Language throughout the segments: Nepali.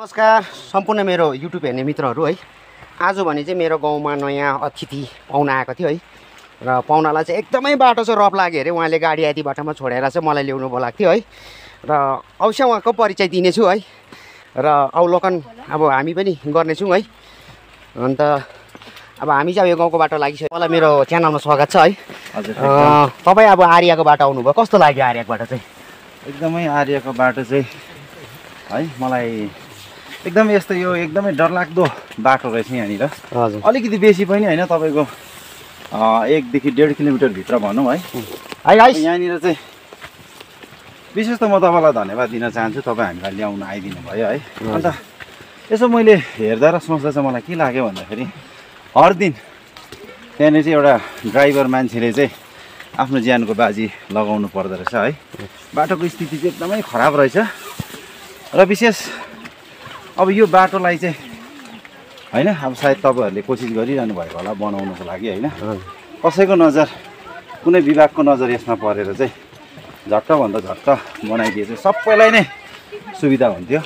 नमस्कार सम्पूर्ण मेरो युट्युब हेर्ने मित्रहरू है। आज भने चाहिँ मेरो गाउँमा नयाँ अतिथि पाहुना आएको थियो है। र पाहुनालाई चाहिँ एकदमै बाटो चाहिँ रफ लाग्यो अरे। उहाँले गाडी आदि बाटोमा छोडेर चाहिँ मलाई ल्याउनु बोलाएको थियो है। र अवश्य उहाँको परिचय दिनेछु है। र अवलोकन अब हामी पनि गर्नेछौँ है। अन्त अब हामी चाहिँ अब यो गाउँको बाटो लागिसक्यो मलाई मेरो च्यानलमा स्वागत छ है। तपाईँ अब आर्यको बाटो आउनुभयो। कस्तो लाग्यो आर्यको बाटो चाहिँ? एकदमै आर्यको बाटो चाहिँ है मलाई एकदमै यस्तो यो एकदमै डरलाग्दो बाटो रहेछ यहाँनिर। हजुर। अलिकति बेसी पनि होइन तपाईँको एकदेखि डेढ किलोमिटरभित्र भनौँ है। यहाँनिर चाहिँ विशेष त म तपाईँलाई धन्यवाद दिन चाहन्छु तपाईँ हामीलाई ल्याउन आइदिनु भयो है। अन्त यसो मैले हेर्दा र सोच्दा चाहिँ मलाई के लाग्यो भन्दाखेरि हर दिन त्यहाँनिर चाहिँ एउटा ड्राइभर मान्छेले चाहिँ आफ्नो ज्यानको बाजी लगाउनु पर्दो रहेछ है। बाटोको स्थिति चाहिँ एकदमै खराब रहेछ। र विशेष अब यो बाटोलाई चाहिँ होइन अब सायद तपाईँहरूले कोसिस गरिरहनु भएको होला बनाउनुको लागि होइन? कसैको नजर कुनै विभागको नजर यसमा परेर चाहिँ झट्टभन्दा झट्ट बनाइदिए चाहिँ सबैलाई नै सुविधा हुन्थ्यो।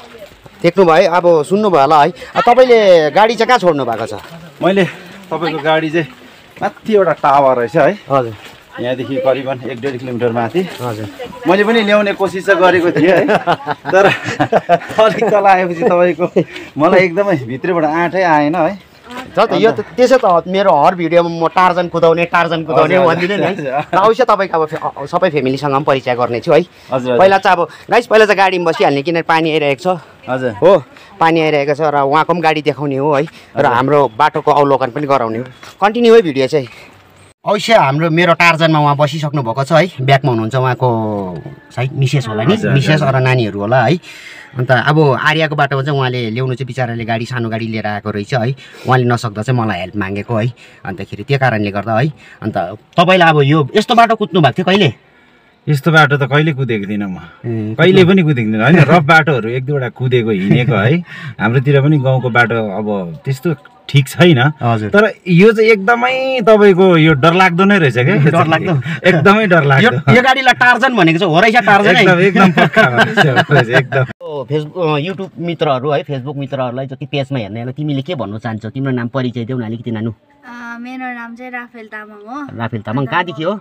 देख्नुभयो अब सुन्नुभयो होला है। तपाईँले गाडी चाहिँ कहाँ छोड्नु भएको छ? मैले तपाईँको गाडी चाहिँ माथि एउटा टावर रहेछ है। हजुर। यहाँदेखि करिबन एक डेढ किलोमिटर माथि। हजुर। मैले पनि ल्याउने कोसिस चाहिँ गरेको थिएँ है। तर अलिक तल आएपछि तपाईँको मलाई एकदमै भित्रबाट आँटै आएन है। यो त त्यसै त मेरो हर भिडियोमा म टार्जन कुदाउने टार्जन कुदाउने भनिदिनु नि अवश्य तपाईँको अब सबै फ्यामिलीसँग पनि परिचय गर्नेछु है। हजुर पहिला चाहिँ अब गाइस पहिला चाहिँ गाडीमा बसिहाल्ने किनभने पानी आइरहेको छ? हजुर। हो पानी आइरहेको छ र उहाँको पनि गाडी देखाउने हो है। र। हाम्रो बाटोको अवलोकन पनि गराउने हो। कन्टिन्यू है भिडियो चाहिँ। अवश्य हाम्रो मेरो टार्जनमा उहाँ बसिसक्नु भएको छ है। ब्याकमा हुनुहुन्छ उहाँको सायद मिसेस होला नि। मिसेस हजुर। र नानीहरू होला है। अन्त अब आर्यको बाटोमा चाहिँ उहाँले ल्याउनु चाहिँ बिचराले गाडी सानो गाडी लिएर आएको रहेछ है। उहाँले नसक्दा चाहिँ मलाई हेल्प मागेको है। अन्तखेरि त्यो कारणले गर्दा है। अन्त तपाईँलाई अब यो यस्तो बाटो कुद्नु भएको थियो कहिले? यस्तो बाटो त कहिले कुदेको थिइनँ म। कहिले पनि कुदेको थिइनँ। होइन रफ बाटोहरू एक दुईवटा कुदेको हिँडेको है। हाम्रोतिर पनि गाउँको बाटो अब त्यस्तो ठिक छैन। तर यो चाहिँ एकदमै तपाईँको यो डरलाग्दो नै रहेछ क्या। डरलाग्दो? एकदमै यो डरलाग्दो। यो गाडीलाई टार्जन भनेको चाहिँ हो रहेछ टार्जन। एकदम फेसबुक युट्युब मित्रहरू है फेसबुक मित्रहरूलाई जति पेजमा हेर्नेलाई तिमीले के भन्नु चाहन्छौ? तिम्रो नाम परिचय देऊ न अलिकति नानु। अँ, मेरो नाम चाहिँ राफेल तामाङ हो। राफेल तामाङ कहाँदेखि हो?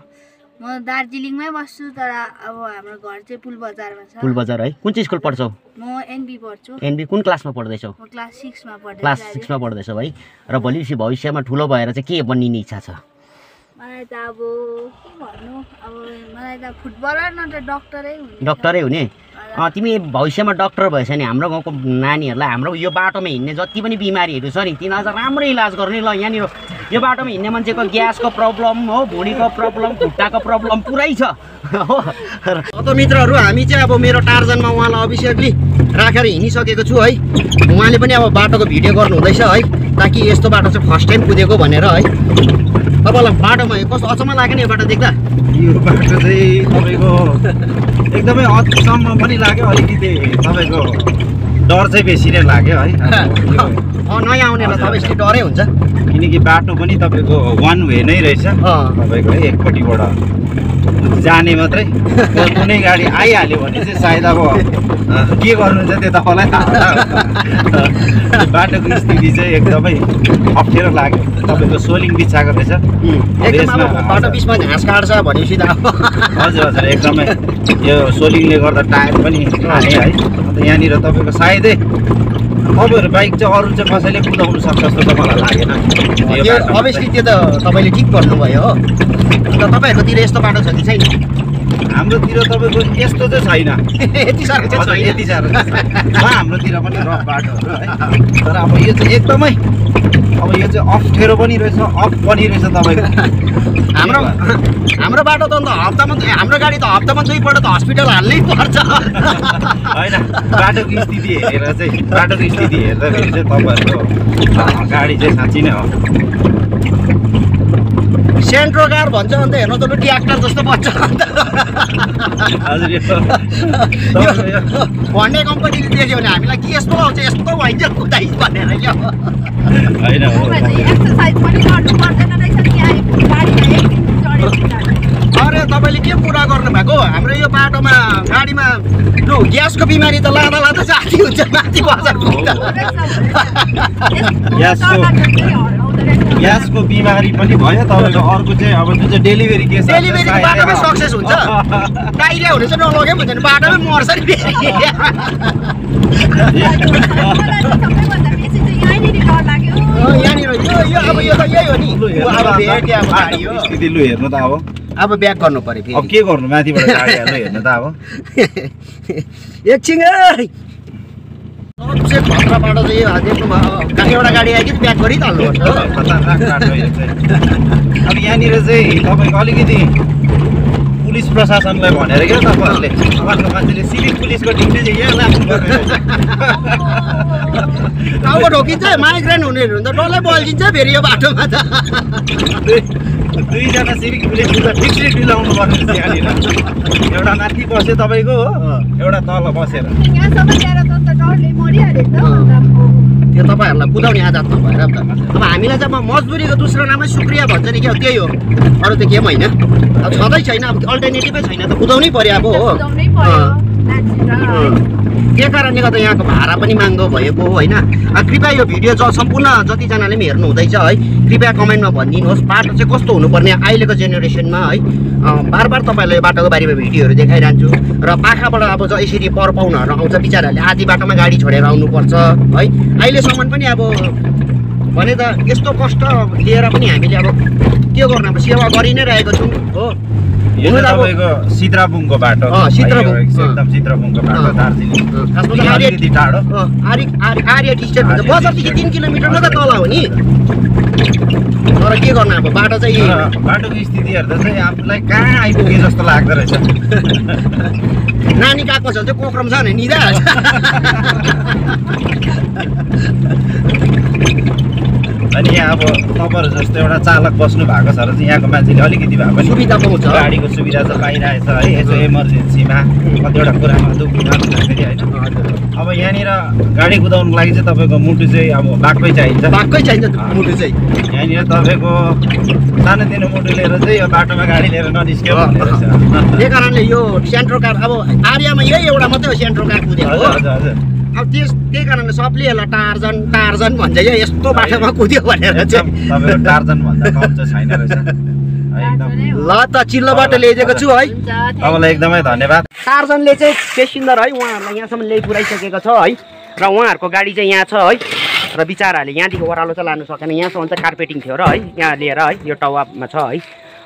म दार्जिलिङमै बस्छु तर अब हाम्रो घर चाहिँ पुल बजारमा छ। पुल बजार है? कुन चाहिँ स्कुल पढ्छौ? म एनबी पढ्छु। एनबी कुन क्लासमा पढ्दैछौ? म क्लास सिक्समा पढ्दैछु क्लास। सिक्समा पढ्दैछौ है? र भोलि भविष्यमा ठुलो भएर चाहिँ के बनिने इच्छा छ? मलाई त अब के भन्नु? अब मलाई त फुटबलर न त डक्टरै हुने डक्टरै हुने? तिमी भविष्यमा डक्टर भएछ नि हाम्रो गाउँको नानीहरूलाई हाम्रो यो बाटोमा हिँड्ने जति पनि बिमारीहरू छ नि तिनीहरूलाई राम्रो इलाज गर्ने ल यहाँनिर यो बाटोमा हिँड्ने मान्छेको ग्यासको प्रब्लम हो भुँडीको प्रब्लम खुट्टाको प्रब्लम पुरै छ। हो। त मित्रहरू हामी चाहिँ अब मेरो टार्जनमा उहाँलाई अभिषेकली राखेर हिँडिसकेको छु है। उहाँले पनि अब बाटोको भिडियो गर्नु हुँदैछ है ताकि यस्तो बाटो चाहिँ फर्स्ट टाइम कुदेको भनेर है। तपाईँलाई बाटोमा कस्तो अचम्म लाग्यो नि यो बाटो देख्दा? यो बाटो चाहिँ तपाईँको एकदमै अचम्म पनि लाग्यो अलिकति तपाईँको डर चाहिँ बेसी नै लाग्यो है। नयाँ आउनेलाई त डरै हुन्छ। किनकि बाटो पनि तपाईँको वान वे नै रहेछ। तपाईँको है एकपट्टिबाट जाने मात्रै। कुनै गाडी आइहाल्यो भने चाहिँ सायद अब के गर्नुहुन्छ त्यो तपाईँलाई बाटोको स्थिति चाहिँ एकदमै अप्ठ्यारो लाग्यो। तपाईँको सोलिङ बिछाएको रहेछ। बाटो बिचमा घाँस काट्छ भनेपछि त हजुर हजुर एकदमै। यो सोलिङले गर्दा टायर पनि हाने है। अन्त यहाँनिर तपाईँको सायदै तपाईँहरू बाइक चाहिँ अरू चाहिँ कसैले कुदाउनु सक्छ जस्तो त मलाई लागेन। त्यो अभियसली त्यो त तपाईँले ठिक गर्नुभयो हो। अन्त तपाईँहरूकोतिर यस्तो बाटो छ कि छैन। हाम्रोतिर तपाईँको यस्तो चाहिँ छैन। यति साह्रो चाहिँ छैन। यति साह्रो हाम्रोतिर पनि रफ बाटोहरू है। तर अब यो चाहिँ एकदमै अब यो चाहिँ अप्ठ्यारो पनि रहेछ अफ पनि रहेछ तपाईँको। हाम्रो हाम्रो बाटो त अन्त हप्तामा हाम्रो गाडी त हप्तामा दुईपल्ट त हस्पिटल हाल्नै पर्छ। होइन बाटोको स्थिति हेरेर चाहिँ बाटोको स्थिति हेर्दाखेरि चाहिँ तपाईँहरूको गाडी चाहिँ साँच्ची नै हो। सेन्ट्रो कार भन्छ अन्त हेर्नु त ट्र्याक्टर जस्तो बन्छ हजुर यो यो भन्ने कम्पनीले देख्यो भने हामीलाई के यस्तो आउँछ यस्तो भइन्छ कुदाइ भनेर क्या होइन हो तपाईँ चाहिँ एक्सर्साइज पनि गर्नु पर्दैन रहेछ नि यहाँ गाडीमा एकदिन चढेको अरे तपाईँले के कुरा गर्नुभएको? हाम्रो यो बाटोमा गाडीमा लु ग्यासको बिमारी त लाँदा लाँदा जाती हुन्छ माथि बजार ग्यासको बिमारी पनि भयो तपाईँको अर्को चाहिँ अब जुन चाहिँ डेलिभरी केस डेलिभरी बाटोमै सक्सेस हुन्छ। डाइरिया हुने चाहिँ नलगे भन्छ नि बाटोमै मर्छ नि अँ, यहाँनिर यो यो अब यो त यही हो नि। अब भेट्यो अब गाडी हो? स्थिति लु हेर्नु त अब। अब ब्याक गर्नु पऱ्यो अब के गर्नु? माथिबाट हेर्नु त अब। एकछिन चाहिँ एउटा गाडी आयो कि ब्याक गरिहाल्नुपर्छ हो खतरनाक बाटो यो चाहिँ अब यहाँनिर चाहिँ तपाईँको अलिकति पुलिस प्रशासनलाई भनेर क्या तपाईँहरूले मान्छेले सिभिक पुलिसको ड्युटी चाहिँ यहाँ रहेछ टाउको ढोकिन्छ माइग्रेन हुनेहरू त डल्लै बल्झिन्छ फेरि यो बाटोमा त दुई- दुईजना सिभिक पुलिस त मिलाउनु पर्ने यहाँनिर एउटा माथि बस्यो तपाईँको हो एउटा तल बसेर त्यो तपाईँहरूलाई कुदाउने आदत नभएर त। अब हामीलाई चाहिँ अब मजदुरीको दोस्रो नामै सुक्रिया भन्छ नि क्या त्यही हो। अरू त केही होइन। अब छँदै छैन अब अल्टरनेटिभै छैन त कुदाउनै पऱ्यो अब हो। त्यो कारणले गर्दा यहाँको भाडा पनि महँगो भएको होइन। अब कृपया यो भिडियो ज सम्पूर्ण जतिजनाले पनि हेर्नु हुँदैछ है। कृपया कमेन्टमा भनिदिनुहोस्। बाटो चाहिँ कस्तो हुनुपर्ने अहिलेको जेनेरेसनमा है। बार बार तपाईँलाई यो बाटोको बारेमा भिडियोहरू देखाइरहन्छु र पाखाबाट अब यसरी पर पाहुनाहरू आउँछ बिचराहरूले आधी बाटोमा गाडी छोडेर आउनुपर्छ है? अहिलेसम्म पनि अब भने त यस्तो कष्ट लिएर पनि हामीले अब के गर्नु? अब सेवा गरि नै रहेको छौँ हो? तपाईँको सिद्राबुङको बाटो एकदम सिद्राबुङको बाटो। दार्जिलिङ। अलिकति टाढो। आर्य आर्य बजारदेखि तिन किलोमिटर न त तल हो नि। तर के गर्नु अब? बाटो चाहिँ बाटोको स्थिति हेर्दा चाहिँ आफूलाई कहाँ आइपुगे जस्तो लाग्दो रहेछ। नानी गएको छ भने चाहिँ कोक्रम छ भने निदाइहाल्छ अनि यहाँ अब तपाईँहरू जस्तो एउटा चालक बस्नु भएको छ र चाहिँ यहाँको मान्छेले अलिकति भए पनि सुविधा पाउँछ गाडीको सुविधा चाहिँ पाइरहेछ है यसो इमर्जेन्सीमा कतिवटा कुरामा दुःख हुँदाखेरि होइन अब यहाँनिर गाडी कुदाउनुको लागि चाहिँ तपाईँको मुटु चाहिँ अब बाक्कै चाहिन्छ। बाक्कै चाहिन्छ मुटु चाहिँ। यहाँनिर तपाईँको सानोतिनो मुटु लिएर चाहिँ यो बाटोमा गाडी लिएर ननिस्क्यो रहेछ त्यही कारणले यो सेन्ट्रो कार अब आर्यमा यही एउटा मात्रै हो सेन्ट्रो कार कुदेको हजुर हजुर। अब त्यस त्यही कारणले सबले यसलाई टार्जन टार्जन भन्छ या यस्तो बाटोमा कुद्यो भनेर चाहिँ। टार्जन भन्दा कम चाहिँ छैन रहेछ। है, एकदम। ल त चिल्लो बाटो ल्याइदिएको छु है। तपाईँलाई एकदमै धन्यवाद। टार्जनले चाहिँ पेसेन्जर है उहाँहरूलाई यहाँसम्म ल्याइ पुऱ्याइसकेको छ है। र उहाँहरूको गाडी चाहिँ यहाँ छ है। र बिचराहरूले यहाँदेखि ओह्रालो चाहिँ लानु सकेन। यहाँसम्म चाहिँ कार्पेटिङ थियो र है। यहाँ लिएर है यो टावामा छ है।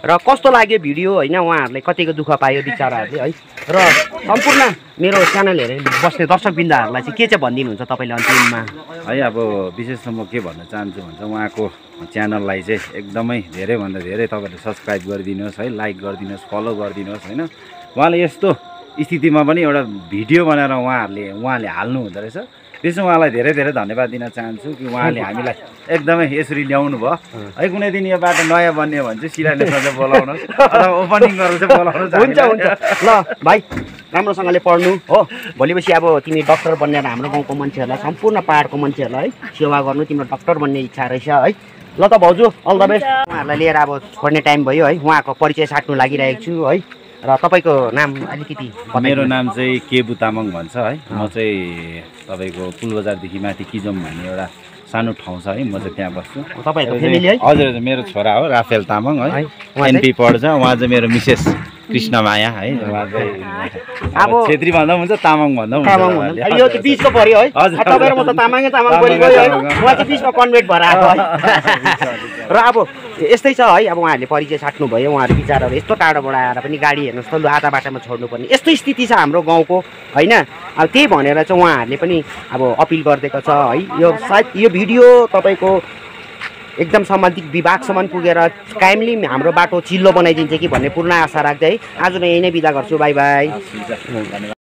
र कस्तो लाग्यो भिडियो होइन? उहाँहरूले कतिको दुःख पायो बिचराहरूले है? र सम्पूर्ण मेरो च्यानल हेरेर बस्ने दर्शकबिन्दाहरूलाई चाहिँ के चाहिँ भनिदिनुहुन्छ तपाईँले अन्तिममा? है अब विशेष त म के भन्न चाहन्छु भन्छ उहाँको च्यानललाई चाहिँ एकदमै धेरैभन्दा धेरै तपाईँहरूले सब्सक्राइब गरिदिनुहोस् है? लाइक गरिदिनुहोस् फलो गरिदिनुहोस् होइन? उहाँले यस्तो स्थितिमा पनि एउटा भिडियो बनाएर उहाँहरूले उहाँले हाल्नु हुँदो रहेछ। त्यसमा उहाँलाई धेरै धेरै धन्यवाद दिन चाहन्छु कि उहाँले हामीलाई एकदमै यसरी ल्याउनु भयो। है कुनै दिन यो बाटो नयाँ बन्यो भने चाहिँ शिलान्यासमा चाहिँ बोलाउनुहोस्। अथवा ओपनिङ गरेर चाहिँ बोलाउनुहोस् हुन्छ। हुन्छ। ल भाइ राम्रोसँगले पढ्नु हो। भोलिपछि अब तिमी डक्टर बनेर हाम्रो गाउँको मान्छेहरूलाई सम्पूर्ण पाहाडको मान्छेहरूलाई है सेवा गर्नु तिम्रो डक्टर बन्ने इच्छा रहेछ है। ल त भाउजू अल द बेस्ट उहाँहरूलाई लिएर अब छोड्ने टाइम भयो है। उहाँको परिचय साट्नु लागिरहेको छु है। र तपाईँको नाम अलिकति मेरो नाम चाहिँ केबु तामाङ भन्छ है? म चाहिँ तपाईँको पुलबजारदेखि माथि किजम भन्ने एउटा सानो ठाउँ छ है? म चाहिँ त्यहाँ बस्छु। हजुर हजुर मेरो छोरा हो राफेल तामाङ है? एनपी पढ्छ उहाँ चाहिँ मेरो मिसेस कृष्ण माया है उहाँ चाहिँ अब छेत्री भन्दा पनि हुन्छ तामाङ भन्दा पनि हुन्छ। यो चाहिँ बिचको पऱ्यो है? हजुर। तपाईँ म त तामाङै तामाङ तामाङै परि गयो है। उहाँ चाहिँ बिचमा कन्भर्ट भएर आएको है? र अब यस्तै छ है अब उहाँहरूले परिचय साट्नुभयो उहाँहरू विचारहरू यस्तो टाढोबाट आएर पनि गाडी हेर्नुहोस् त लु आधा बाटोमा छोड्नुपर्ने। यस्तो स्थिति छ हाम्रो गाउँको होइन? अब त्यही भनेर चाहिँ उहाँहरूले पनि अब अपिल गरिदिएको छ है? यो सायद यो भिडियो तपाईँको एकदम सम्बन्धित विभागसम्म पुगेर कायमली हाम्रो बाटो चिल्लो बनाइदिन्छ कि भन्ने पूर्ण आशा राख्दै है। आज म यही नै बिदा गर्छु बाई बाई